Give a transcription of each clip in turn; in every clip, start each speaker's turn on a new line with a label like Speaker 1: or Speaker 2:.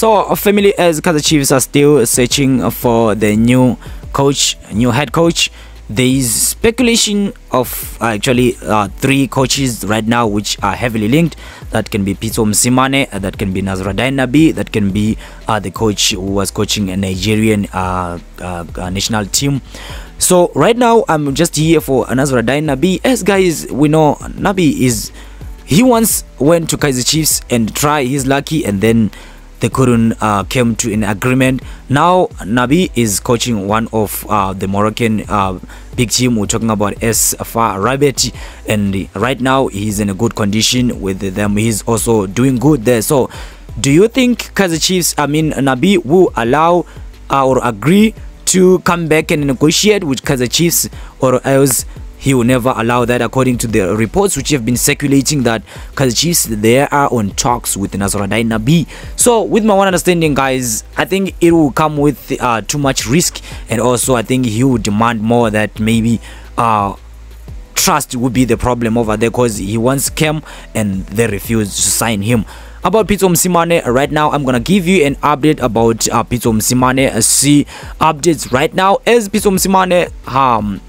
Speaker 1: So, family as Kaizer Chiefs are still searching for the new coach, new head coach. There is speculation of actually uh, three coaches right now which are heavily linked. That can be Pitso Mosimane, uh, that can be Nasreddine Nabi, that can be uh, the coach who was coaching a Nigerian uh, uh, uh, national team. So right now I'm just here for Nasreddine Nabi. As guys, we know Nabi is he once went to Kaizer Chiefs and try his lucky and then they couldn't uh, came to an agreement. Now Nabi is coaching one of uh, the Moroccan uh, big team. We're talking about S Far Rabbit, and right now he's in a good condition with them. He's also doing good there. So, do you think Kazi Chiefs, I mean Nabi, will allow uh, or agree to come back and negotiate with Kazi Chiefs, or else? He will never allow that according to the reports which have been circulating that Kaizer Chiefs they are on talks with Nasreddine Nabi. So with my one understanding guys I think it will come with uh, too much risk and also I think he will demand more that maybe uh, trust would be the problem over there because he once came and they refused to sign him. About Pitso Mosimane right now I'm gonna give you an update about uh, Pitso Mosimane uh, see updates right now. As Pitso Mosimane um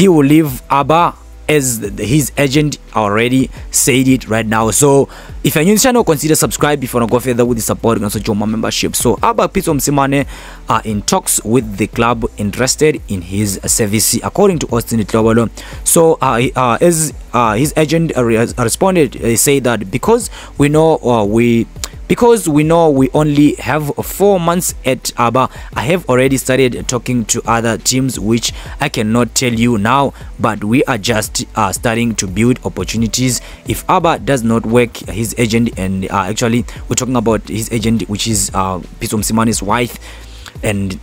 Speaker 1: he will leave ABBA as his agent. Already said it right now. So if you're new to the channel consider subscribe. If you want to go further with the support and also join my membership. So ABBA Pitso Msimane are in talks with the club interested in his service according to Austin Tlobolo so uh, uh, as uh, his agent uh, responded he said that because we know uh, we because we know we only have four months at Aba. I have already started talking to other teams which I cannot tell you now, but we are just uh, starting to build opportunities. If Aba does not work, his agent and uh, actually we're talking about his agent which is uh, Msimane's wife and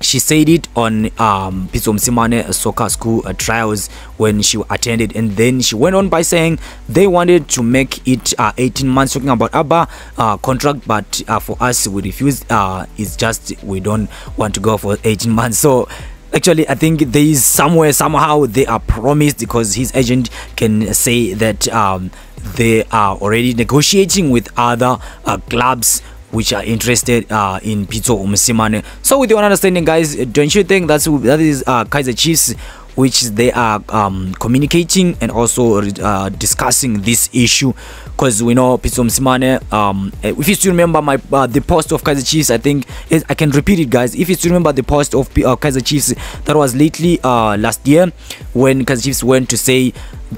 Speaker 1: she said it on um, Pitso soccer school uh, trials when she attended and then she went on by saying they wanted to make it uh, 18 months. Talking about Abha uh, contract but uh, for us we refused uh, it's just we don't want to go for 18 months. So actually i think there is somewhere somehow they are promised because his agent can say that um, they are already negotiating with other uh, clubs which are interested uh, in Pitso Mosimane. So with your understanding guys, don't you think that's that is uh, Kaizer Chiefs which they are um, communicating and also uh, discussing this issue. Because we know Pitso Mosimane um, if you still remember my uh, the post of Kaizer Chiefs I think it, I can repeat it guys. If you still remember the post of uh, Kaizer Chiefs that was lately uh, last year when Kaizer Chiefs went to say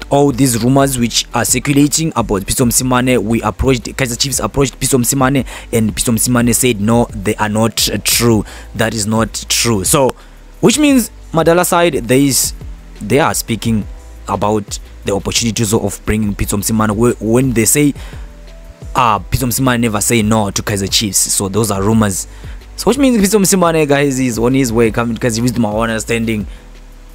Speaker 1: all these rumors which are circulating about Pitso Mosimane we approached Kaizer Chiefs approached Pitso Mosimane and Pitso Mosimane said no they are not true. That is not true. So which means Madala side there is they are speaking about the opportunities of bringing Pitso Mosimane when they say uh Pitso Mosimane never say no to Kaizer Chiefs. So those are rumors. So which means Pitso Mosimane guys is on his way coming because with my understanding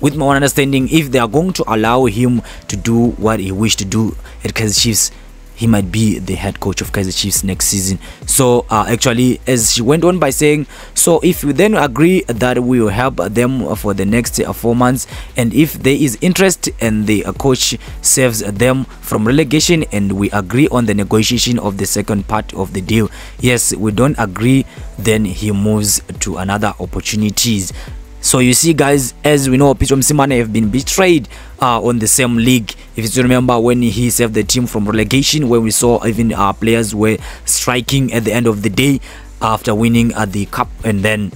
Speaker 1: with my understanding if they are going to allow him to do what he wished to do at Kaizer Chiefs he might be the head coach of Kaizer Chiefs next season. So uh, actually, as she went on by saying, so if we then agree that we will help them for the next uh, four months, and if there is interest and the uh, coach saves them from relegation, and we agree on the negotiation of the second part of the deal, yes, we don't agree, then he moves to another opportunities so you see guys as we know Pitso Mosimane have been betrayed uh, on the same league if you remember when he saved the team from relegation when we saw even our uh, players were striking at the end of the day after winning at the cup and then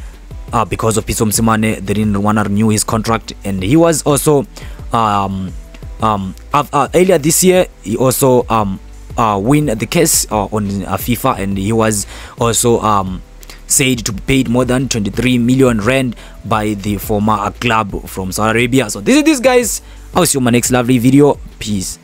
Speaker 1: uh, because of Pitso Mosimane they didn't want to renew his contract. And he was also um, um, uh, earlier this year he also um, uh, win the case uh, on FIFA. And he was also um, said to be paid more than 23 million rand by the former club from Saudi Arabia. So this is this guys. I'll see you in my next lovely video. Peace.